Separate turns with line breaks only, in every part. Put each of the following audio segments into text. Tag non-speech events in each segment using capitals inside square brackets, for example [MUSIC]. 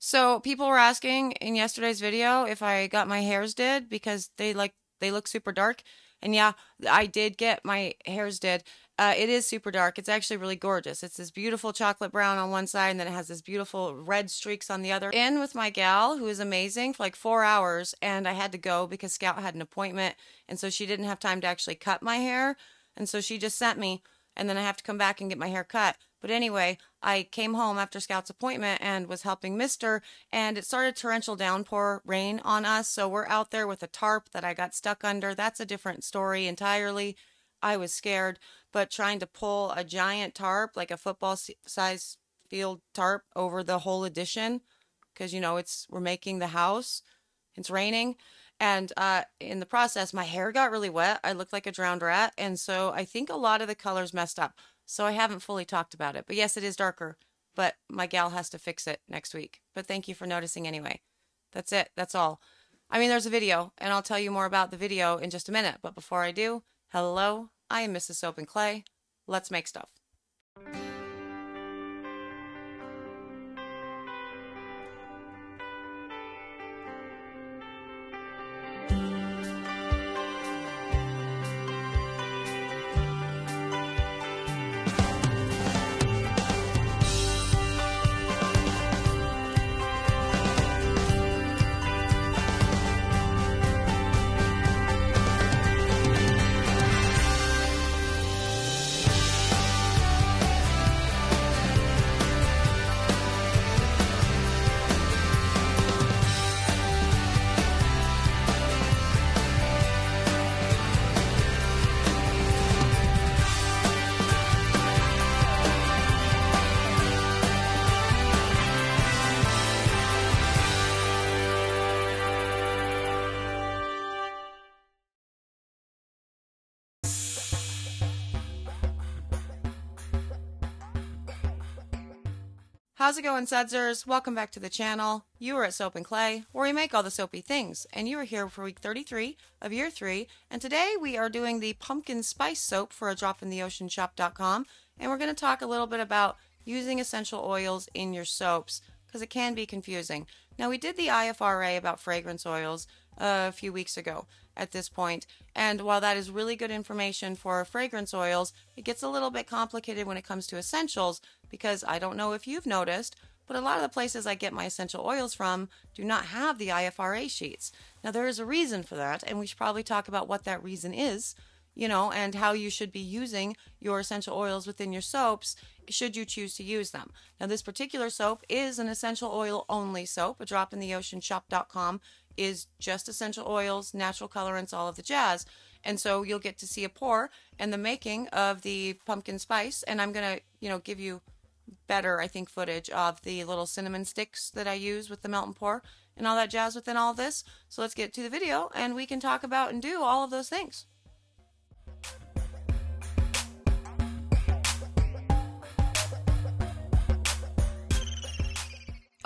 So people were asking in yesterday's video if I got my hairs did because they like they look super dark. And yeah, I did get my hairs did. Uh, it is super dark. It's actually really gorgeous. It's this beautiful chocolate brown on one side, and then it has this beautiful red streaks on the other. In with my gal, who is amazing, for like four hours, and I had to go because Scout had an appointment, and so she didn't have time to actually cut my hair, and so she just sent me, and then I have to come back and get my hair cut. But anyway, I came home after Scout's appointment and was helping Mister, and it started torrential downpour rain on us. So we're out there with a tarp that I got stuck under. That's a different story entirely. I was scared, but trying to pull a giant tarp, like a football size field tarp, over the whole addition, because you know it's we're making the house. It's raining, and uh, in the process, my hair got really wet. I looked like a drowned rat, and so I think a lot of the colors messed up. So I haven't fully talked about it. But yes, it is darker. But my gal has to fix it next week. But thank you for noticing anyway. That's it. That's all. I mean, there's a video, and I'll tell you more about the video in just a minute. But before I do, hello, I am Mrs. Soap and Clay. Let's make stuff. How's it going, Sudsers? Welcome back to the channel. You are at Soap and Clay, where we make all the soapy things, and you are here for week 33 of year 3, and today we are doing the pumpkin spice soap for a dropintheoceanshop.com, and we're going to talk a little bit about using essential oils in your soaps, because it can be confusing. Now, we did the IFRA about fragrance oils a few weeks ago at this point, and while that is really good information for fragrance oils, it gets a little bit complicated when it comes to essentials, because I don't know if you've noticed, but a lot of the places I get my essential oils from do not have the IFRA sheets. Now, there is a reason for that, and we should probably talk about what that reason is, you know, and how you should be using your essential oils within your soaps should you choose to use them. Now, this particular soap is an essential oil only soap. A drop in the ocean shop.com is just essential oils, natural colorants, all of the jazz. And so you'll get to see a pour and the making of the pumpkin spice. And I'm going to, you know, give you better, I think, footage of the little cinnamon sticks that I use with the melt and pour and all that jazz within all this. So let's get to the video and we can talk about and do all of those things.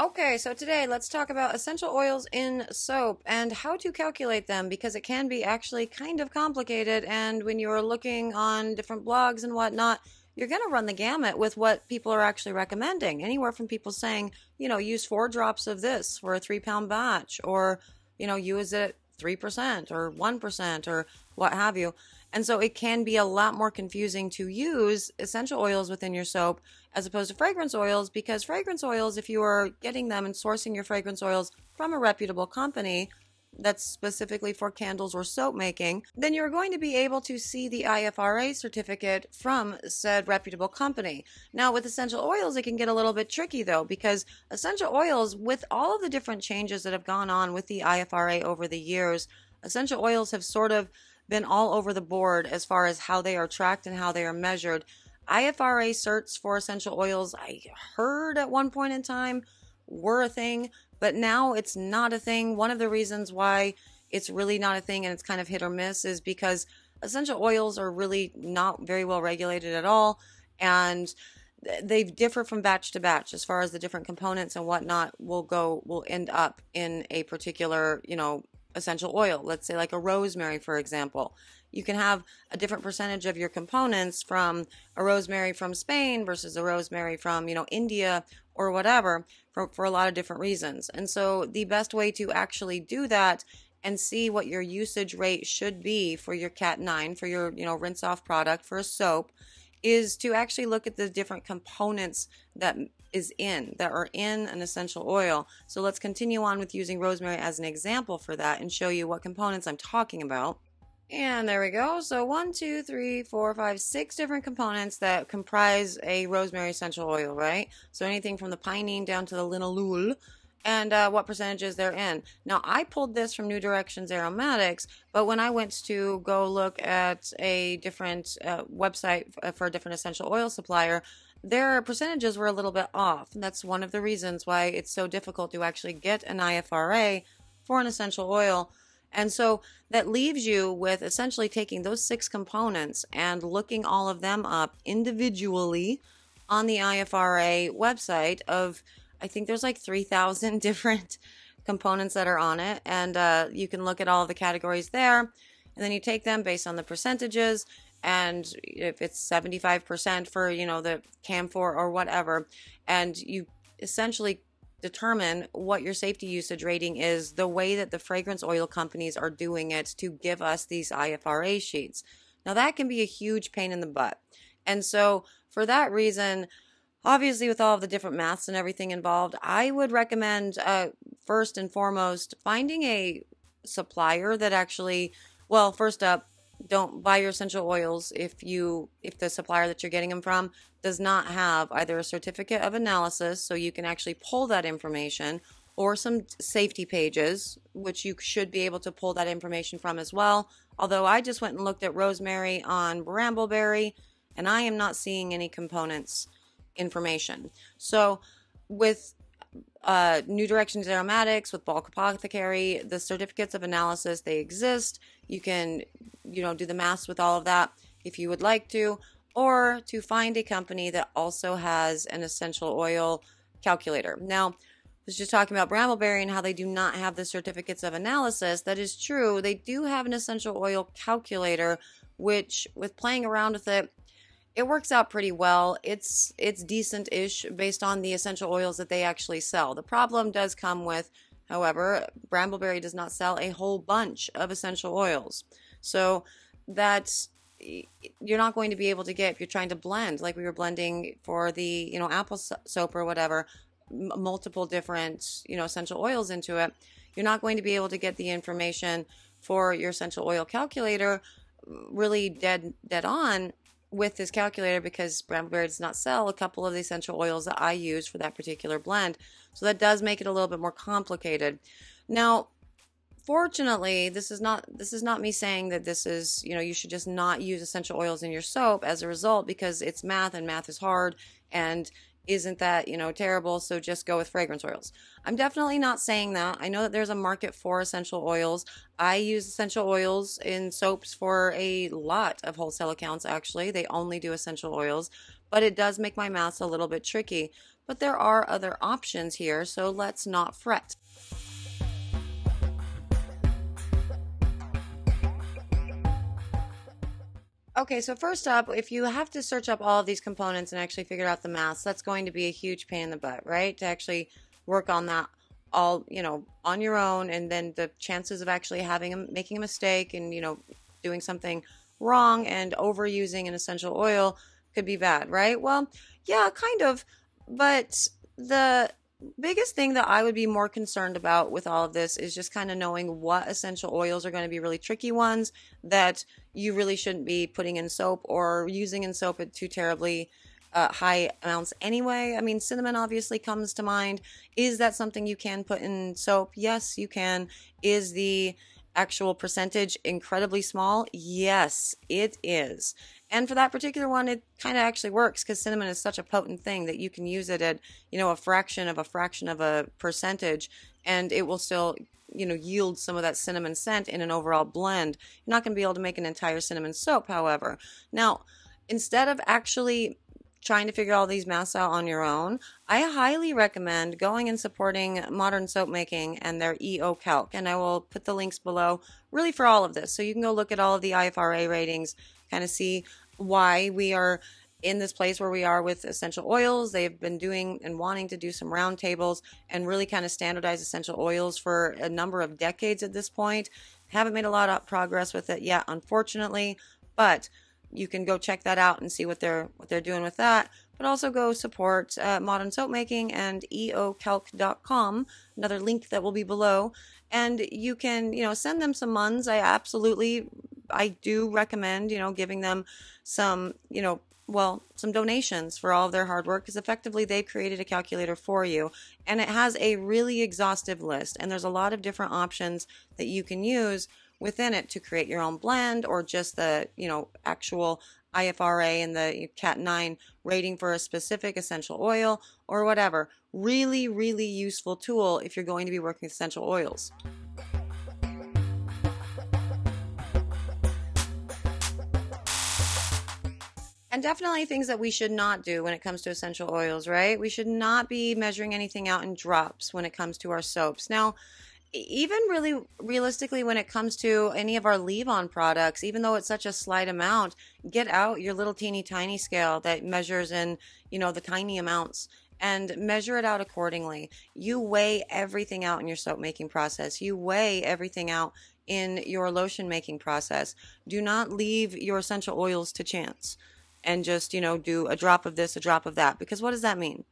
Okay, so today let's talk about essential oils in soap and how to calculate them because it can be actually kind of complicated. And when you're looking on different blogs and whatnot, you're going to run the gamut with what people are actually recommending. Anywhere from people saying, you know, use four drops of this for a three pound batch, or, you know, use it 3% or 1% or what have you. And so it can be a lot more confusing to use essential oils within your soap as opposed to fragrance oils because fragrance oils, if you are getting them and sourcing your fragrance oils from a reputable company, that's specifically for candles or soap making, then you're going to be able to see the IFRA certificate from said reputable company. Now, with essential oils, it can get a little bit tricky though, because essential oils, with all of the different changes that have gone on with the IFRA over the years, essential oils have sort of been all over the board as far as how they are tracked and how they are measured. IFRA certs for essential oils, I heard at one point in time, were a thing, but now it's not a thing. One of the reasons why it's really not a thing and it's kind of hit or miss is because essential oils are really not very well regulated at all. And they differ from batch to batch as far as the different components and whatnot will go, will end up in a particular, you know, essential oil. Let's say like a rosemary, for example. you can have a different percentage of your components from a rosemary from Spain versus a rosemary from, you know, India or whatever for, for a lot of different reasons. And so the best way to actually do that and see what your usage rate should be for your cat 9 for your, you know, rinse off product for a soap is to actually look at the different components that is in that are in an essential oil. So let's continue on with using rosemary as an example for that and show you what components I'm talking about. And there we go. So one, two, three, four, five, six different components that comprise a rosemary essential oil, right? So anything from the pinene down to the linalool and uh, what percentages they're in. Now, I pulled this from New Directions Aromatics, but when I went to go look at a different uh, website uh, for a different essential oil supplier, their percentages were a little bit off. And that's one of the reasons why it's so difficult to actually get an IFRA for an essential oil. And so that leaves you with essentially taking those six components and looking all of them up individually on the IFRA website of I think there's like 3,000 [LAUGHS] different components that are on it. And uh, you can look at all the categories there. And then you take them based on the percentages. And if it's 75% for, you know, the camphor or whatever, and you essentially determine what your safety usage rating is the way that the fragrance oil companies are doing it to give us these IFRA sheets. Now, that can be a huge pain in the butt. And so, for that reason, obviously with all of the different maths and everything involved i would recommend uh, first and foremost finding a supplier that actually well first up don't buy your essential oils if you if the supplier that you're getting them from does not have either a certificate of analysis so you can actually pull that information or some safety pages which you should be able to pull that information from as well. Although i just went and looked at rosemary on brambleberry and i am not seeing any components information. So with uh, New Directions Aromatics, with Bulk Apothecary, the certificates of analysis, they exist. You can, you know, do the math with all of that if you would like to, or to find a company that also has an essential oil calculator. Now, I was just talking about Brambleberry and how they do not have the certificates of analysis. That is true. They do have an essential oil calculator, which, with playing around with it, it works out pretty well. It's it's decent-ish based on the essential oils that they actually sell. The problem does come with, however, Brambleberry does not sell a whole bunch of essential oils. So that you're not going to be able to get if you're trying to blend like we were blending for the, you know, apple soap or whatever, m- multiple different, you know, essential oils into it. You're not going to be able to get the information for your essential oil calculator really dead dead on with this calculator because Brambleberry does not sell a couple of the essential oils that I use for that particular blend. So that does make it a little bit more complicated. Now, fortunately, this is not this is not me saying that this is, you know, you should just not use essential oils in your soap as a result because it's math and math is hard and isn't that, you know, terrible, so just go with fragrance oils. I'm definitely not saying that. I know that there's a market for essential oils. I use essential oils in soaps for a lot of wholesale accounts actually. They only do essential oils, but it does make my mouth a little bit tricky. But there are other options here, so let's not fret. Okay, so first up, if you have to search up all of these components and actually figure out the math, that's going to be a huge pain in the butt, right? To actually work on that all, you know, on your own, and then the chances of actually having a, making a mistake and you know doing something wrong and overusing an essential oil could be bad, right? Well, yeah, kind of, but the biggest thing that I would be more concerned about with all of this is just kind of knowing what essential oils are going to be really tricky ones that you really shouldn't be putting in soap or using in soap at too terribly uh, high amounts anyway. I mean, cinnamon obviously comes to mind. Is that something you can put in soap? Yes, you can. Is the actual percentage incredibly small? Yes, it is. And for that particular one, it kind of actually works because cinnamon is such a potent thing that you can use it at, you know, a fraction of a fraction of a percentage and it will still, you know, yield some of that cinnamon scent in an overall blend. You're not going to be able to make an entire cinnamon soap, however. Now, instead of actually trying to figure all these masks out on your own, I highly recommend going and supporting Modern Soap Making and their EO Calc. And I will put the links below really for all of this. So you can go look at all of the IFRA ratings, kind of see why we are in this place where we are with essential oils. They've been doing and wanting to do some roundtables and really kind of standardize essential oils for a number of decades at this point. Haven't made a lot of progress with it yet, unfortunately, but you can go check that out and see what they're what they're doing with that. But also go support uh, Modern Soap Making and eocalc.com, another link that will be below. And you can, you know, send them some muns. I absolutely, I do recommend, you know, giving them some, you know, well, some donations for all of their hard work because effectively they've created a calculator for you and it has a really exhaustive list and there's a lot of different options that you can use within it to create your own blend or just the, you know, actual IFRA and the CAT 9 rating for a specific essential oil or whatever. Really, really useful tool if you're going to be working with essential oils. And definitely things that we should not do when it comes to essential oils, right? We should not be measuring anything out in drops when it comes to our soaps. Now, even really realistically when it comes to any of our leave on products even though it's such a slight amount get out your little teeny tiny scale that measures in you know the tiny amounts and measure it out accordingly. You weigh everything out in your soap making process. You weigh everything out in your lotion making process. Do not leave your essential oils to chance and just you know do a drop of this a drop of that because what does that mean?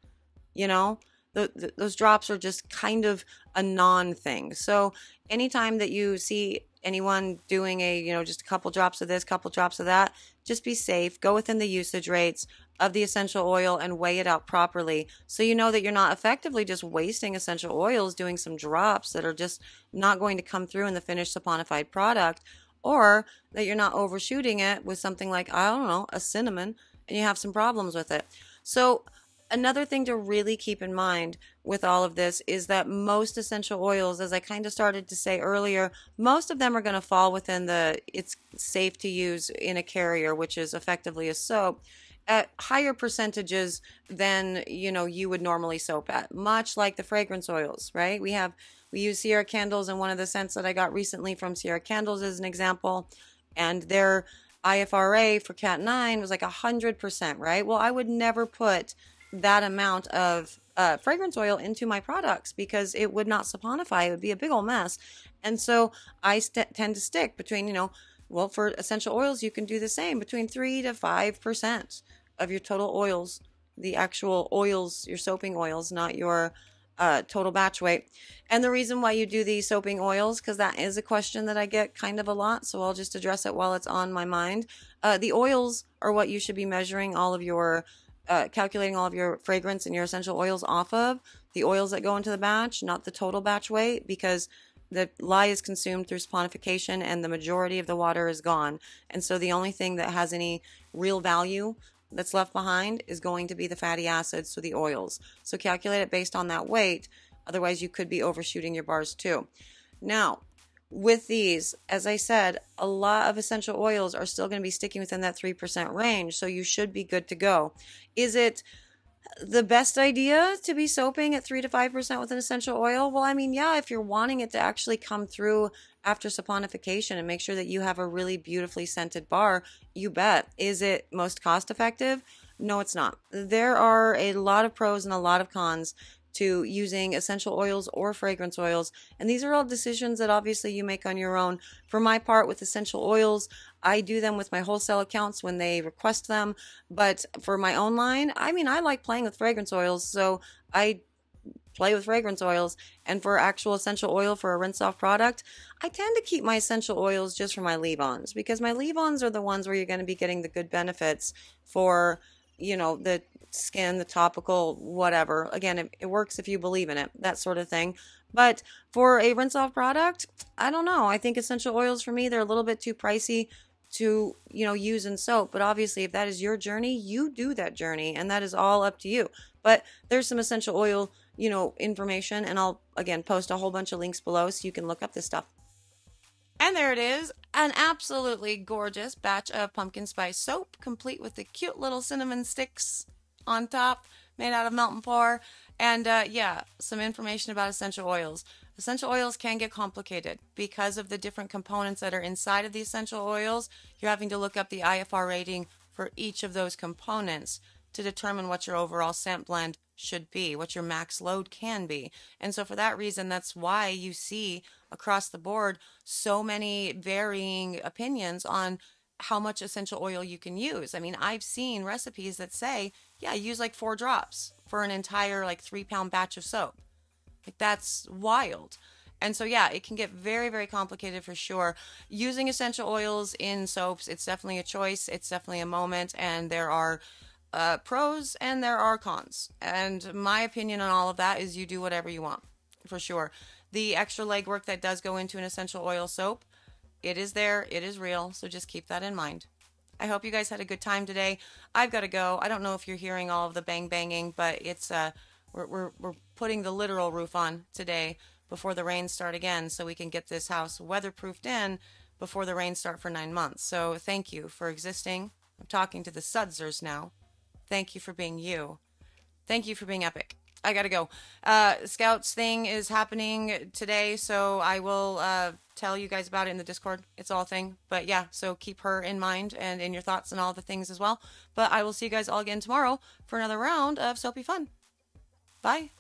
You know the, those drops are just kind of a non thing. So anytime that you see anyone doing a, you know, just a couple drops of this, couple drops of that, just be safe. Go within the usage rates of the essential oil and weigh it out properly so you know that you're not effectively just wasting essential oils doing some drops that are just not going to come through in the finished saponified product or that you're not overshooting it with something like, I don't know, a cinnamon and you have some problems with it. So Another thing to really keep in mind with all of this is that most essential oils, as I kind of started to say earlier, most of them are going to fall within the it's safe to use in a carrier, which is effectively a soap at higher percentages than you know you would normally soap at much like the fragrance oils right? We have we use sierra candles and one of the scents that i got recently from sierra candles is an example and their ifra for cat 9 was like 100% right? Well i would never put that amount of uh, fragrance oil into my products because it would not saponify. It would be a big old mess. And so I st- tend to stick between, you know, well, for essential oils, you can do the same between 3 to 5% of your total oils, the actual oils, your soaping oils, not your uh, total batch weight. And the reason why you do these soaping oils, because that is a question that I get kind of a lot. So I'll just address it while it's on my mind. Uh, the oils are what you should be measuring all of your uh, calculating all of your fragrance and your essential oils off of the oils that go into the batch, not the total batch weight, because the lye is consumed through saponification and the majority of the water is gone. And so the only thing that has any real value that's left behind is going to be the fatty acids, so the oils. So calculate it based on that weight. Otherwise, you could be overshooting your bars too. Now, with these, as I said, a lot of essential oils are still going to be sticking within that 3% range, so you should be good to go. Is it the best idea to be soaping at 3 to 5% with an essential oil? Well, I mean, yeah, if you're wanting it to actually come through after saponification and make sure that you have a really beautifully scented bar, you bet. Is it most cost effective? No, it's not. There are a lot of pros and a lot of cons to using essential oils or fragrance oils. And these are all decisions that obviously you make on your own. For my part, with essential oils, I do them with my wholesale accounts when they request them. But for my own line, I mean, I like playing with fragrance oils. So I play with fragrance oils. And for actual essential oil for a rinse off product, I tend to keep my essential oils just for my leave ons because my leave ons are the ones where you're going to be getting the good benefits for you know, the skin, the topical, whatever. Again, it, it works if you believe in it, that sort of thing. But for a rinse off product, I don't know. I think essential oils for me, they're a little bit too pricey to, you know, use in soap. But obviously, if that is your journey, you do that journey and that is all up to you. But there's some essential oil, you know, information and I'll again post a whole bunch of links below so you can look up this stuff. And there it is, an absolutely gorgeous batch of pumpkin spice soap, complete with the cute little cinnamon sticks on top made out of melt and pour. And uh, yeah, some information about essential oils. Essential oils can get complicated because of the different components that are inside of the essential oils. You're having to look up the IFRA rating for each of those components to determine what your overall scent blend should be, what your max load can be. And so, for that reason, that's why you see across the board so many varying opinions on how much essential oil you can use. I mean, I've seen recipes that say, yeah, use like four drops for an entire like three pound batch of soap. Like, that's wild. And so, yeah, it can get very, very complicated for sure. Using essential oils in soaps, it's definitely a choice. It's definitely a moment. And there are uh, pros and there are cons. And my opinion on all of that is you do whatever you want, for sure. The extra legwork that does go into an essential oil soap, it is there, it is real. So just keep that in mind. I hope you guys had a good time today. I've got to go. I don't know if you're hearing all of the bang banging, but it's uh, we're, we're, we're putting the literal roof on today before the rains start again so we can get this house weatherproofed in before the rains start for nine months. So thank you for existing. I'm talking to the Sudsers now. Thank you for being you. Thank you for being epic. I gotta go. Uh, Scouts thing is happening today, so I will uh, tell you guys about it in the Discord. It's all thing. But yeah, so keep her in mind and in your thoughts and all the things as well. But I will see you guys all again tomorrow for another round of Soapy Fun. Bye.